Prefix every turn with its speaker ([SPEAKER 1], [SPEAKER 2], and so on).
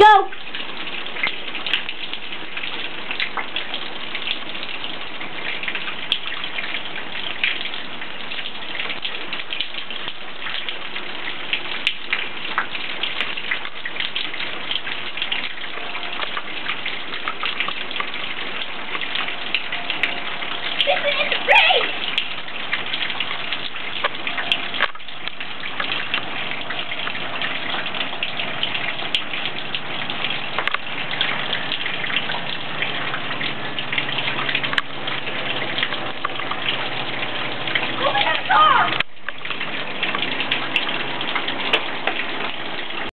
[SPEAKER 1] Go! This is great!